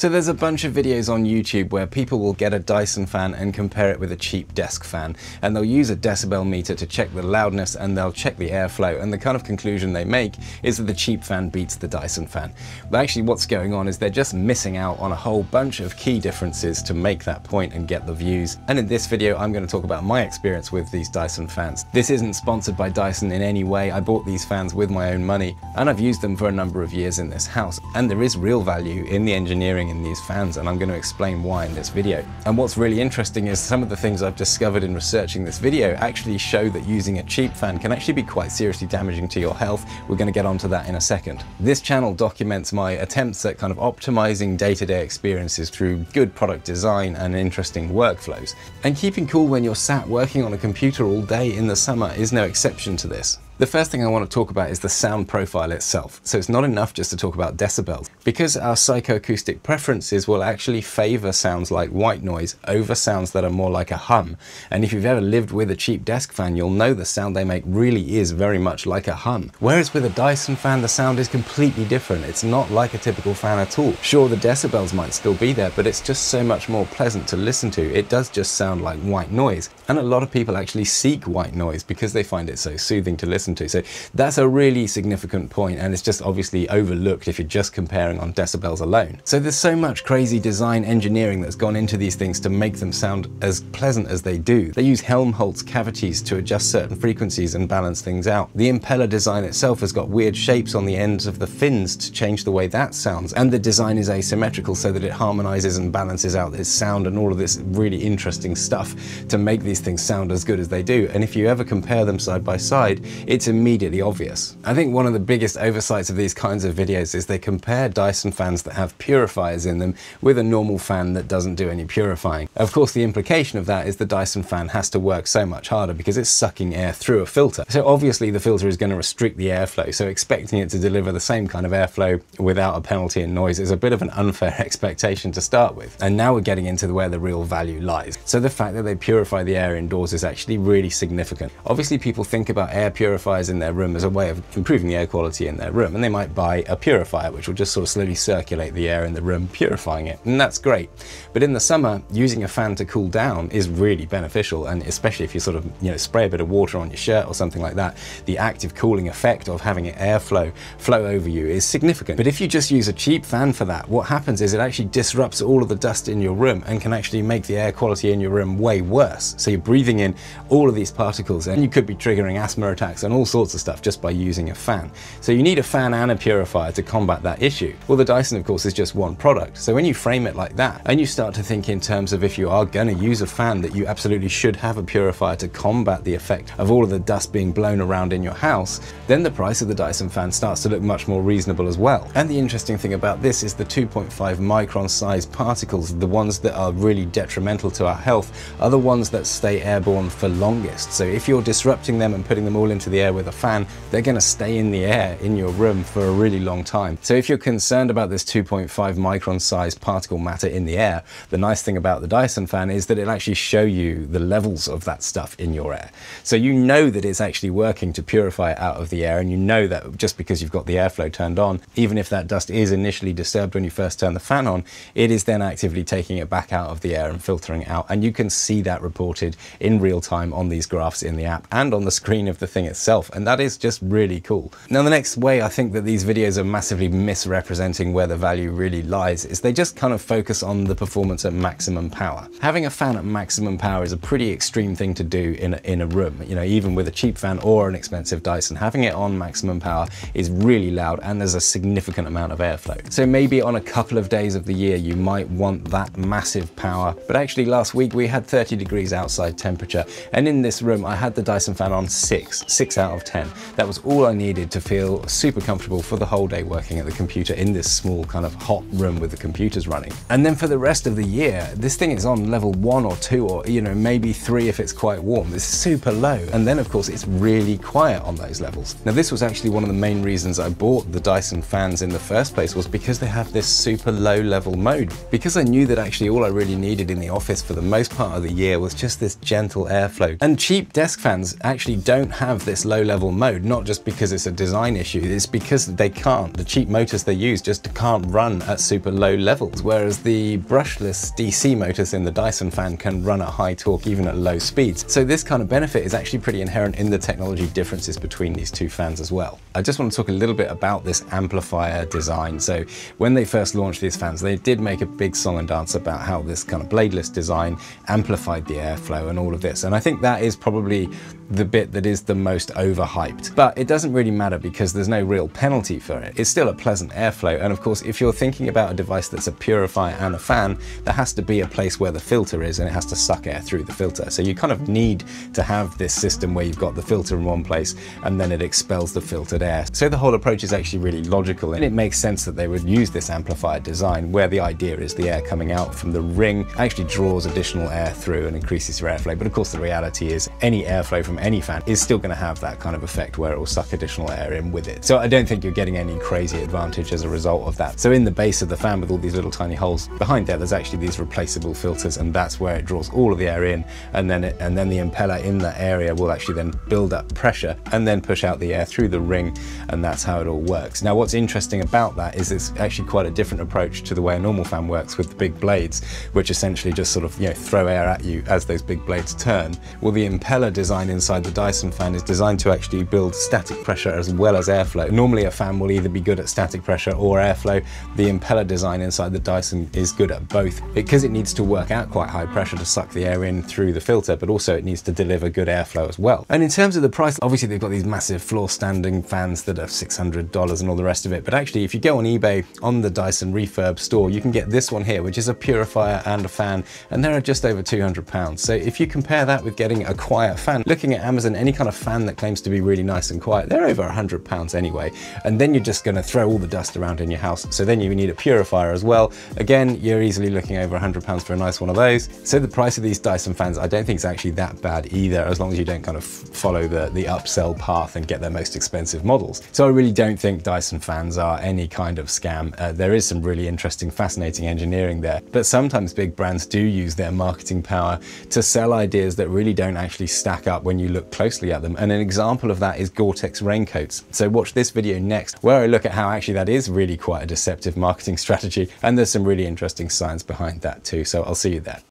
So there's a bunch of videos on YouTube where people will get a Dyson fan and compare it with a cheap desk fan, and they'll use a decibel meter to check the loudness and they'll check the airflow, and the kind of conclusion they make is that the cheap fan beats the Dyson fan. But actually what's going on is they're just missing out on a whole bunch of key differences to make that point and get the views. And in this video, I'm going to talk about my experience with these Dyson fans. This isn't sponsored by Dyson in any way. I bought these fans with my own money, and I've used them for a number of years in this house. And there is real value in the engineering in these fans and I'm going to explain why in this video. And what's really interesting is some of the things I've discovered in researching this video actually show that using a cheap fan can actually be quite seriously damaging to your health. We're going to get onto that in a second. This channel documents my attempts at kind of optimizing day-to-day -day experiences through good product design and interesting workflows. And keeping cool when you're sat working on a computer all day in the summer is no exception to this. The first thing I want to talk about is the sound profile itself. So it's not enough just to talk about decibels. Because our psychoacoustic preferences will actually favor sounds like white noise over sounds that are more like a hum. And if you've ever lived with a cheap desk fan, you'll know the sound they make really is very much like a hum. Whereas with a Dyson fan, the sound is completely different. It's not like a typical fan at all. Sure, the decibels might still be there, but it's just so much more pleasant to listen to. It does just sound like white noise. And a lot of people actually seek white noise because they find it so soothing to listen listen to. So that's a really significant point and it's just obviously overlooked if you're just comparing on decibels alone. So there's so much crazy design engineering that's gone into these things to make them sound as pleasant as they do. They use Helmholtz cavities to adjust certain frequencies and balance things out. The impeller design itself has got weird shapes on the ends of the fins to change the way that sounds. And the design is asymmetrical so that it harmonizes and balances out this sound and all of this really interesting stuff to make these things sound as good as they do. And if you ever compare them side by side, it it's immediately obvious. I think one of the biggest oversights of these kinds of videos is they compare Dyson fans that have purifiers in them with a normal fan that doesn't do any purifying. Of course, the implication of that is the Dyson fan has to work so much harder because it's sucking air through a filter. So obviously the filter is going to restrict the airflow, so expecting it to deliver the same kind of airflow without a penalty in noise is a bit of an unfair expectation to start with. And now we're getting into where the real value lies. So the fact that they purify the air indoors is actually really significant. Obviously people think about air purifiers purifiers in their room as a way of improving the air quality in their room. And they might buy a purifier, which will just sort of slowly circulate the air in the room, purifying it. And that's great. But in the summer, using a fan to cool down is really beneficial. And especially if you sort of, you know, spray a bit of water on your shirt or something like that, the active cooling effect of having an airflow flow over you is significant. But if you just use a cheap fan for that, what happens is it actually disrupts all of the dust in your room and can actually make the air quality in your room way worse. So you're breathing in all of these particles and you could be triggering asthma attacks and all sorts of stuff just by using a fan. So you need a fan and a purifier to combat that issue. Well, the Dyson, of course, is just one product. So when you frame it like that, and you start to think in terms of if you are going to use a fan, that you absolutely should have a purifier to combat the effect of all of the dust being blown around in your house, then the price of the Dyson fan starts to look much more reasonable as well. And the interesting thing about this is the 2.5 micron size particles, the ones that are really detrimental to our health, are the ones that stay airborne for longest. So if you're disrupting them and putting them all into the air with a fan, they're going to stay in the air in your room for a really long time. So if you're concerned about this 2.5 micron size particle matter in the air, the nice thing about the Dyson fan is that it'll actually show you the levels of that stuff in your air. So you know that it's actually working to purify it out of the air and you know that just because you've got the airflow turned on, even if that dust is initially disturbed when you first turn the fan on, it is then actively taking it back out of the air and filtering out. And you can see that reported in real time on these graphs in the app and on the screen of the thing itself itself, and that is just really cool. Now the next way I think that these videos are massively misrepresenting where the value really lies is they just kind of focus on the performance at maximum power. Having a fan at maximum power is a pretty extreme thing to do in a, in a room, you know, even with a cheap fan or an expensive Dyson. Having it on maximum power is really loud and there's a significant amount of airflow. So maybe on a couple of days of the year you might want that massive power, but actually last week we had 30 degrees outside temperature and in this room I had the Dyson fan on 6, 6 out of 10. That was all I needed to feel super comfortable for the whole day working at the computer in this small kind of hot room with the computers running. And then for the rest of the year, this thing is on level one or two or, you know, maybe three if it's quite warm. It's super low. And then of course it's really quiet on those levels. Now this was actually one of the main reasons I bought the Dyson fans in the first place was because they have this super low level mode. Because I knew that actually all I really needed in the office for the most part of the year was just this gentle airflow. And cheap desk fans actually don't have this low level mode, not just because it's a design issue, it's because they can't. The cheap motors they use just can't run at super low levels, whereas the brushless DC motors in the Dyson fan can run at high torque even at low speeds. So this kind of benefit is actually pretty inherent in the technology differences between these two fans as well. I just want to talk a little bit about this amplifier design. So when they first launched these fans, they did make a big song and dance about how this kind of bladeless design amplified the airflow and all of this. And I think that is probably the bit that is the most overhyped. But it doesn't really matter because there's no real penalty for it. It's still a pleasant airflow. And of course, if you're thinking about a device that's a purifier and a fan, there has to be a place where the filter is and it has to suck air through the filter. So you kind of need to have this system where you've got the filter in one place and then it expels the filtered air. So the whole approach is actually really logical and it makes sense that they would use this amplifier design where the idea is the air coming out from the ring actually draws additional air through and increases your airflow. But of course the reality is any airflow from any fan is still going to have that kind of effect where it will suck additional air in with it. So I don't think you're getting any crazy advantage as a result of that. So in the base of the fan with all these little tiny holes behind there, there's actually these replaceable filters and that's where it draws all of the air in and then it, and then the impeller in that area will actually then build up pressure and then push out the air through the ring and that's how it all works. Now what's interesting about that is it's actually quite a different approach to the way a normal fan works with the big blades, which essentially just sort of you know throw air at you as those big blades turn. Well the impeller design inside the Dyson fan is designed to actually build static pressure as well as airflow. Normally a fan will either be good at static pressure or airflow. The impeller design inside the Dyson is good at both because it needs to work out quite high pressure to suck the air in through the filter, but also it needs to deliver good airflow as well. And in terms of the price, obviously they've got these massive floor standing fans that are $600 and all the rest of it. But actually, if you go on eBay on the Dyson refurb store, you can get this one here, which is a purifier and a fan, and they're just over 200 pounds. So if you compare that with getting a quiet fan, looking Amazon, any kind of fan that claims to be really nice and quiet, they're over 100 pounds anyway. And then you're just gonna throw all the dust around in your house. So then you need a purifier as well. Again, you're easily looking over 100 pounds for a nice one of those. So the price of these Dyson fans, I don't think is actually that bad either, as long as you don't kind of follow the, the upsell path and get their most expensive models. So I really don't think Dyson fans are any kind of scam. Uh, there is some really interesting, fascinating engineering there, but sometimes big brands do use their marketing power to sell ideas that really don't actually stack up when you look closely at them. And an example of that is Gore-Tex raincoats. So watch this video next, where I look at how actually that is really quite a deceptive marketing strategy. And there's some really interesting science behind that too. So I'll see you there.